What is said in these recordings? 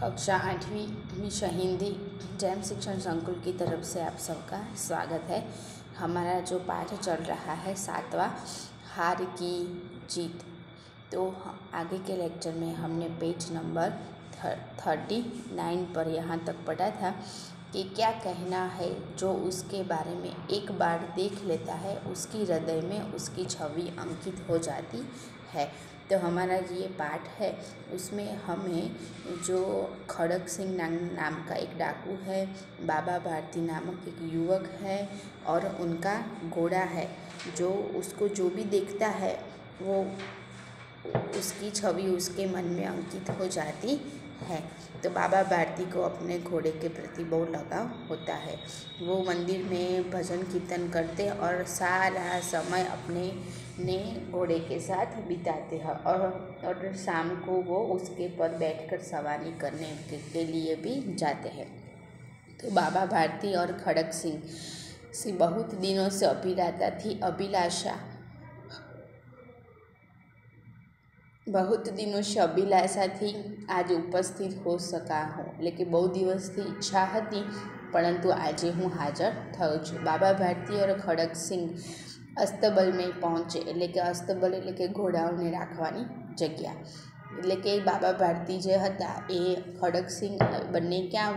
कक्षा आठवीं विषय हिंदी जैम शिक्षण संकुल की तरफ़ से आप सबका स्वागत है। हमारा जो पाठ चल रहा है सातवां, हार की जीत। तो आगे के लेक्चर में हमने पेज नंबर थर्टी नाइन पर यहाँ तक पढ़ा था कि क्या कहना है जो उसके बारे में एक बार देख लेता है, उसकी हृदय में उसकी छवि अंकित हो जाती है। तो हमारा ये पाठ है, उसमें हमें जो खड़ग सिंह नाम नाम का एक डाकू है, बाबा भारती नामक एक युवक है और उनका घोड़ा है, जो उसको जो भी देखता है, वो उसकी छवि उसके मन में अंकित हो जाती है। तो बाबा भारती को अपने घोड़े के प्रति बहुत लगाव होता है। वो मंदिर में भजन कीर्तन करते और सारा समय अपने ने घोड़े के साथ बिताते हैं और और शाम को वो उसके पर बैठकर सवारी करने के, के लिए भी जाते हैं तो बाबा भारती और खड़क सिंह से बहुत दिनों से अभिलाषा थी अभिलाषा बहुत દિનો से અભિલાષાથી આજ ઉપસ્થિત હો શકા હું એટલે કે બહુ દિવસથી ઈચ્છા હતી પરંતુ આજે હું હાજર થયો છું બાબા ભારતી और ખડક અસ્તબલમાં પહોંચે, એટલે કે અસ્તબલ એટલે કે ઘોડાઓને રાખવાની જગ્યા. એટલે કે બાબા ભારતી જે હતા, એ ખડકસિંહ બંને ક્યાં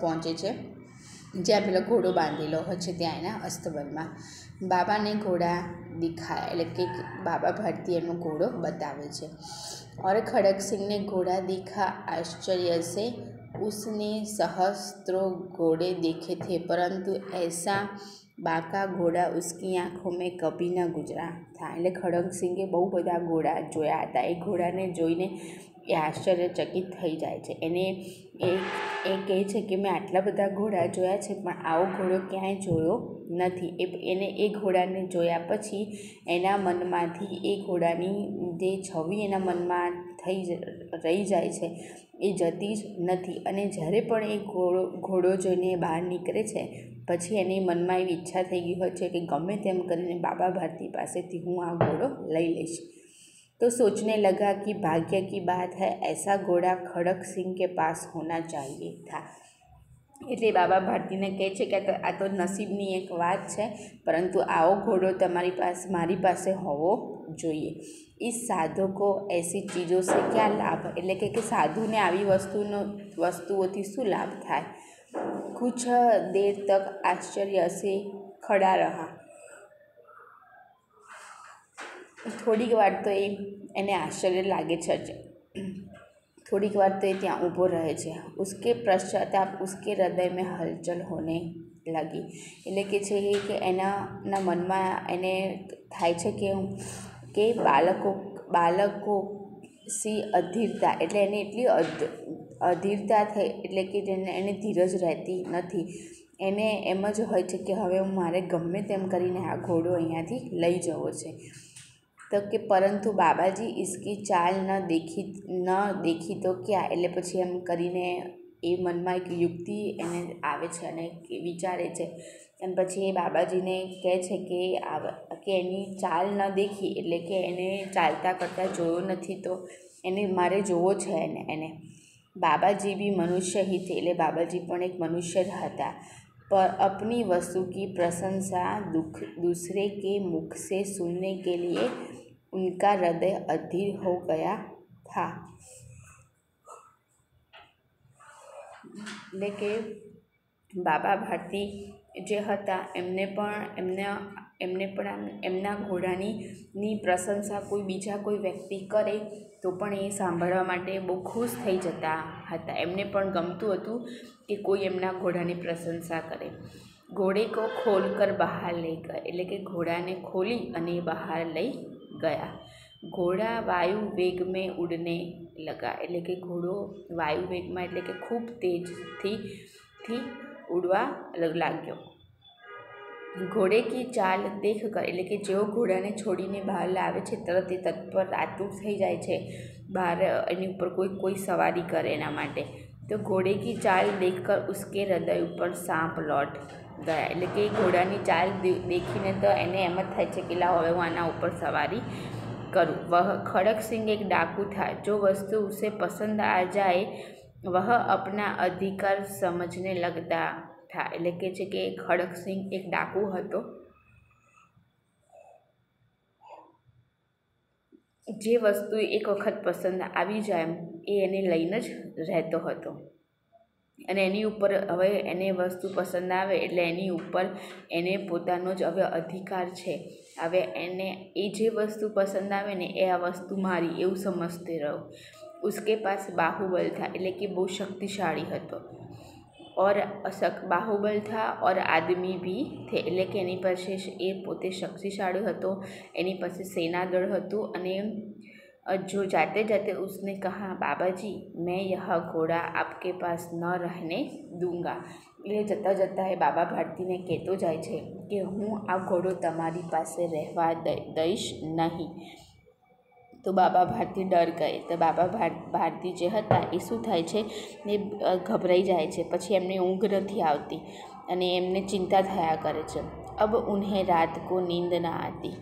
પહોંચે છે? જ્યાં પેલો ઘોડો બાંધેલો હોય છે ત્યાં એના અસ્તબલમાં. બાબાને ઘોડા દેખાય, એટલે કે બાબા ભારતી એનો ઘોડો બતાવે છે. ઓર ખડકસિંહને ઘોડા દેખા આશ્ચર્ય સે ઉસને સહસ્ત્રો ઘોડે દેખે થે, પરંતુ એસા બાકા ઘોડા ઉસકી આંખો મેં કભી ના ગુજરા. થા, એટલે ખડકસિંહે બહુ બધા ઘોડા જોયા હતા. એ ઘોડાને જોઈને એ આશ્ચર્યચકિત થઈ જાય છે. એને એ એ કહે છે કે, મેં આટલા બધા ઘોડા જોયા છે, પણ આવો ઘોડો ક્યાંય જોયો નથી. એ, એને એ ઘોડાને જોયા પછી એના મનમાંથી એ ઘોડાની જે છબી એના મનમાં થઈ રહી જાય છે. એ જતી જ નથી. અને જ્યારે પણ એ ઘોડો ઘોડો જોઈને બહાર નીકળે છે પછી એની મનમાં એવી ઈચ્છા થઈ ગઈ હોય છે કે ગમે તેમ કરીને બાબા ભારતી પાસેથી હું આ ઘોડો લઈ લઈશ तो सोचने लगा कि भाग्य की बात है ऐसा घोड़ा खड़क सिंह के पास होना चाहिए था એટલે બાબા ભારતીને કહે છે કે આ તો નસીબની એક વાત છે પરંતુ આવો ઘોડો તમારી પાસે મારી પાસે હોવો જોઈએ इस साधु को ऐसी चीज़ों से क्या लाभ એટલે કે કે સાધુને આવી વસ્તુનો વસ્તુઓથી શું લાભ થાય कुछ देर तक आश्चर्य से खड़ा रहा થોડીક વાર તો એ એને આશ્ચર્ય લાગે છે જ થોડીક વાર તો એ ત્યાં ઊભો રહે છે ઉસકે પશ્ચાતાપ ઉસકે હૃદય મેં હલચલ હોને લગી એટલે કે છે કે એનાના મનમાં એને થાય છે કે કે બાળકો બાળકો સી અધીરતા એટલે એને એટલી અધીરતા થઈ એટલે કે જેને એને ધીરજ રહેતી નથી. એને એમ જ હોય છે કે હવે મારે ગમે તેમ કરીને આ ઘોડો અહીંયાથી લઈ જવો છે. તો કે પરંતુ બાબાજી ઇસકી ચાલ ન દેખી ન દેખી તો ક્યાં? એટલે પછી એમ કરીને એ મનમાં એક યુક્તિ એને આવે છે અને વિચારે છે. અને પછી એ બાબાજીને કહે છે કે કે એની ચાલ ન દેખી એટલે કે એને ચાલતા કરતાં જોયો નથી તો એને મારે જોવો છે એને એને. બાબાજી બી મનુષ્ય ही थे એટલે બાબાજી પણ એક મનુષ્ય જ હતા पर अपनी वस्तु की प्रशंसा दुख दूसरे के मुख से सुनने के लिए उनका हृदय अधीर हो गया था એટલે કે બાબા ભારતી જે હતા એમને પણ એમના એમને પણ એમના ઘોડાની ની પ્રશંસા કોઈ બીજા કોઈ વ્યક્તિ કરે તો પણ એ સાંભળવા માટે બહુ ખુશ થઈ જતા હતા. એમને પણ ગમતું હતું કે કોઈ એમના ઘોડાની પ્રશંસા કરે. ઘોડે કો ખોલ કર બહાર લઈ ગયા, એટલે કે ઘોડાને ખોલી અને બહાર લઈ ગયા. ઘોડા વાયુ વેગ મેં ઉડને લગા, એટલે કે ઘોડો વાયુ વેગમાં, એટલે કે ખૂબ તેજથી થી ઉડવા લાગ્યો. ઘોડે કી ચાલ દેખ કર, એટલે કે જેઓ ઘોડાને છોડીને બહાર લાવે છે, તરત એ તત્પર આતુર થઈ જાય છે. બહાર એની ઉપર કોઈ કોઈ સવારી કરે એના માટે. તો ઘોડે કી ચાલ દેખ કર ઉસકે હૃદય ઉપર સાંપ લોટ ગયા. એટલે કે ઘોડાની ચાલ દેખીને તો એને એમ જ થાય છે કે લાવ, હવે હું આના ઉપર સવારી કરું. વહ ખડક સિંહ એક ડાકુ થા જો વસ્તુ ઉસે પસંદ આ જાય, વહ અપના અધિકાર સમજને લગતા થા એટલે કે છે કે ખડકસિંહ એક ડાકુ હતો. જે વસ્તુ એક વખત પસંદ આવી જાય એ એને લઈને જ રહેતો હતો. અને એની ઉપર હવે એને વસ્તુ પસંદ આવે, એટલે એની ઉપર એને પોતાનો જ હવે અધિકાર છે. હવે એને એ જે વસ્તુ પસંદ આવે ને, એ આ વસ્તુ મારી એવું સમજતે રહો ઉસકે પાસ બાહુબલ થા, એટલે કે બહુ શક્તિશાળી હતો. ઓર બાહુબલ થા ઓર આદમી બી થે એટલે કે એની પાસે એ પોતે શક્તિશાળી હતો એની પાસે સેનાદળ હતું અને जो जाते जाते उसने कहा बाबा जी मैं यह घोड़ा आपके पास ન રહેને દૂંગા એટલે જતાં જતાં એ બાબા ભારતીને કહેતો જાય છે કે હું આ ઘોડો તમારી પાસે રહેવા દઈશ નહીં તો બાબા ભારતી ડર ગયે. તો બાબા ભારતી જે હતા એ શું થાય છે? એ ગભરાઈ જાય છે. પછી એમને ઊંઘ નથી આવતી અને એમને ચિંતા થયા કરે છે. અબ ઉન્હે રાત કો નીંદ ના આતી.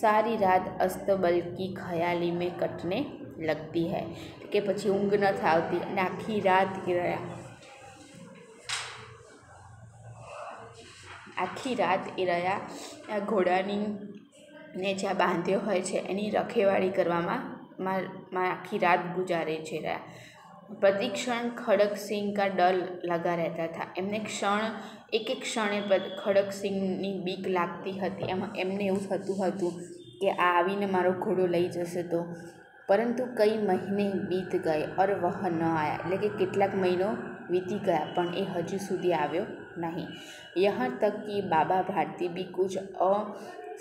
સારી રાત અસ્તબલ કી ખયાલી મેં કટને લગતી હૈ કે પછી ઊંઘ નથી આવતી અને આખી રાત રહ્યા આખી રાત એ રહ્યા ઘોડાની ને જ્યાં બાંધ્યો હોય છે, એની રખેવાળી કરવામાં માં આખી રાત ગુજારે છે રહ્યા. પ્રતિક્ષણ ખડકસિંહ કા ડર લગા રહેતા હતા. એમને ક્ષણ, એક એક ક્ષણે ખડકસિંહની બીક લાગતી હતી. એમાં એમને એવું થતું હતું કે આ આવીને મારો ઘોડો લઈ જશે તો. પરંતુ કઈ મહિને બીત ગયે ઓર વહ ન આયા. એટલે કે કેટલાક મહિનો વીતી ગયા, પણ એ હજુ સુધી આવ્યો નહીં. યહાં તક કે બાબા ભારતી બી કુછ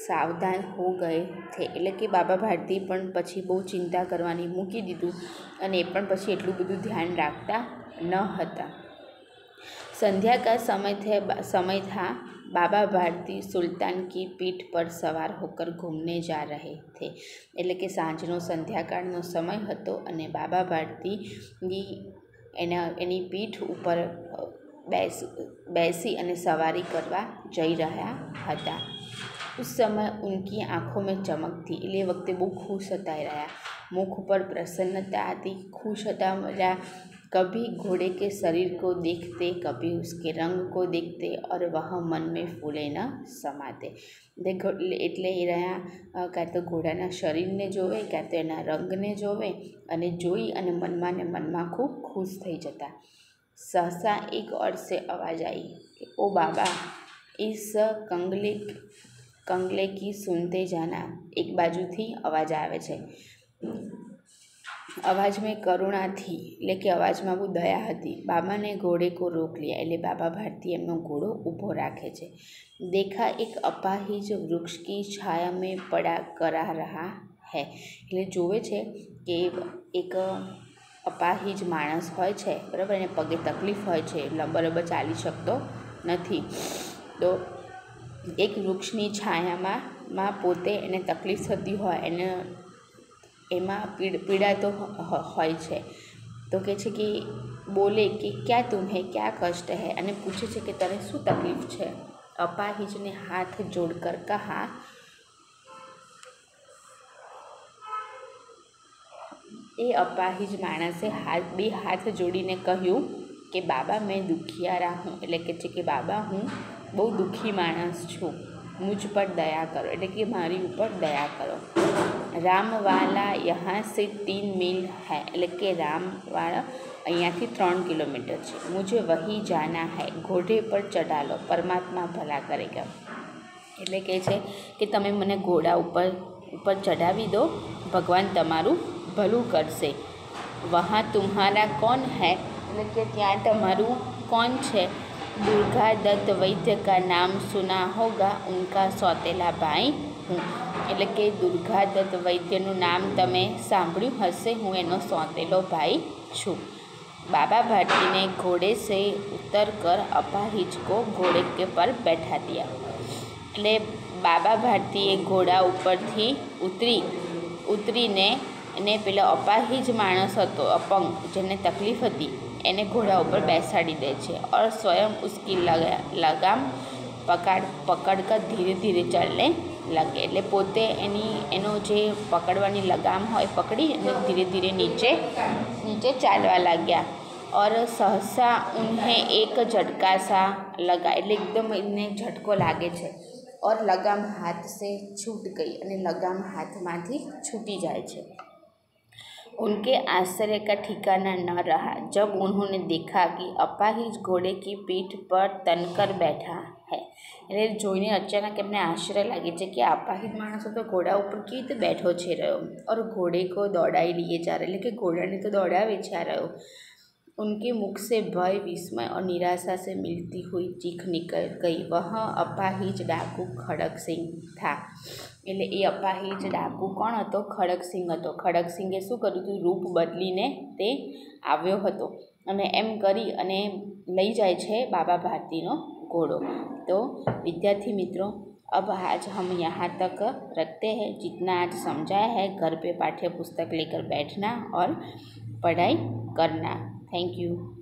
સાવધાન હો ગયે થે. એટલે કે બાબા ભારતી પણ પછી બહુ ચિંતા કરવાની મૂકી દીધું અને એ પણ પછી એટલું બધું ધ્યાન રાખતા ન હતા. સંધ્યાકાર સમય થે સમય થા બાબા ભારતી સુલતાન કી પીઠ પર સવાર હોકર ઘૂમને જા રહે થે. એટલે કે સાંજનો સંધ્યાકાળનો સમય હતો અને બાબા ભારતીની એના, એની પીઠ ઉપર બેસ, બેસી અને સવારી કરવા જઈ રહ્યા હતા. ઉસ સમય ઉનકી આંખો મેં ચમક થी એટલે એ વખતે બહુ ખુશ હતા રહ્યા મુખ ઉપર પ્રસન્નતા હતી ખુશ હતા મજા कभी घोड़े के शरीर को देखते कभी उसके रंग को देखते और वह मन में फूले ન સમાતે એટલે એ રહ્યા કાં તો ઘોડાના શરીરને જોવે કાં તો એના રંગને જોવે અને જોઈ અને મનમાં ને મનમાં ખૂબ ખુશ થઈ જતા સહસા એક ઓર સે અવાજ આવી કે ઓ બાબા ઇસ કંગલે કંગલે કી સુનતે જાના. એક બાજુથી અવાજ આવે છે. અવાજ મેં કરુણાથી, એટલે કે અવાજમાં બહુ દયા હતી. બાબાને ઘોડે કો રોક લિયા, એટલે બાબા ભારતી એમનો ઘોડો ઊભો રાખે છે. દેખા એક અપાહિજ વૃક્ષ કી છાયા મેં પડા કરા રહા હૈ. એટલે જોવે છે કે એક અપાહિજ માણસ હોય છે, બરાબર? એને પગે તકલીફ હોય છે બરાબર ચાલી શકતો નથી. તો એક વૃક્ષની છાયામાં માં પોતે એને તકલીફ થતી હોય એને એમાં પીડ, પીડાતો હોય છે. તો કહે છે કે બોલે કે ક્યાં તુમ્હે ક્યાં કષ્ટ હે? અને પૂછે છે કે તને શું તકલીફ છે? અપાહિજને હાથ જોડકર કહા. એ અપાહિજ માણસે હાથ, બે હાથ જોડીને કહ્યું કે બાબા, મેં દુખિયારા હું. એટલે કે છે કે બાબા, હું બહુ દુઃખી માણસ છું, મુજ પર દયા કરો, એટલે કે મારી ઉપર દયા કરો. રામવાલા યહાં સે તીન મીલ હૈ, એટલે કે રામવાળા અહીંયાથી ત્રણ કિલોમીટર છે. મુજે વહી જાના હૈ, ઘોડે પર ચઢા લો, પરમાત્મા ભલા કરેગા. એટલે કહે છે કે તમે મને ઘોડા ઉપર ઉપર ચઢાવી દો, ભગવાન તમારું ભલું કરશે. વહાં તુમ્હારા કોણ હૈ? એટલે કે ત્યાં તમારું કોણ છે? दुर्गा दत्त वैद्य का नाम सुना होगा उनका सौतेला ભાઈ હું એટલે કે દુર્ગા દત્ત વૈદ્યનું નામ તમે સાંભળ્યું હશે હું એનો સોતેલો ભાઈ છું बाबा भारती ने घोड़े से उतर कर अपाहिज को घोड़े के પર બેઠા દિયા એટલે બાબા ભારતીએ ઘોડા ઉપરથી ઉતરી ઉતરીને એને પેલો અપાહિજ માણસ હતો અપંગ જેને તકલીફ હતી એને ઘોડા ઉપર બેસાડી દે છે ઓર સ્વયં ઉસકી લગામ પકડ પકડ કર ધીરે ધીરે ચાલને લાગે એટલે પોતે એની એનો જે પકડવાની લગામ હોય પકડી અને ધીરે ધીરે નીચે નીચે ચાલવા લાગ્યા और सहसा उन्हें एक झटका सा लगा એટલે એકદમ એને ઝટકો લાગે છે और लगाम हाथ से छूट गई અને લગામ હાથમાંથી છૂટી જાય છે उनके आश्चर्य का ठिकाना न रहा जब उन्होंने देखा कि अपाहिज घोड़े की पीठ पर तनकर बैठा है એટલે જોઈને અચાનક એમને આશ્ચર્ય લાગે છે કે અપાહિજ માણસો તો ઘોડા ઉપર કેવી રીતે બેઠો છે રહ્યો और घोड़े को दौड़ाई लिए जा रहे એટલે કે ઘોડાને તો દોડાવે છે આ રહ્યો उनके मुख से भय विस्मय और निराशा से मिलती हुई चीख निकल गई वह अपाहिज डाकू ખડકસિંહ થા એટલે એ અપાહિજ ડાકુ કોણ હતો ખડકસિંહ હતો ખડકસિંહે શું કર્યું હતું રૂપ બદલીને તે આવ્યો હતો અને એમ કરી અને લઈ જાય છે બાબા ભારતીનો घोड़ो तो विद्यार्थी मित्रों अब आज हम यहाँ तक रखते हैं जितना आज समझाया है घर पे पाठ्य पुस्तक लेकर बैठना और पढ़ाई करना Thank you.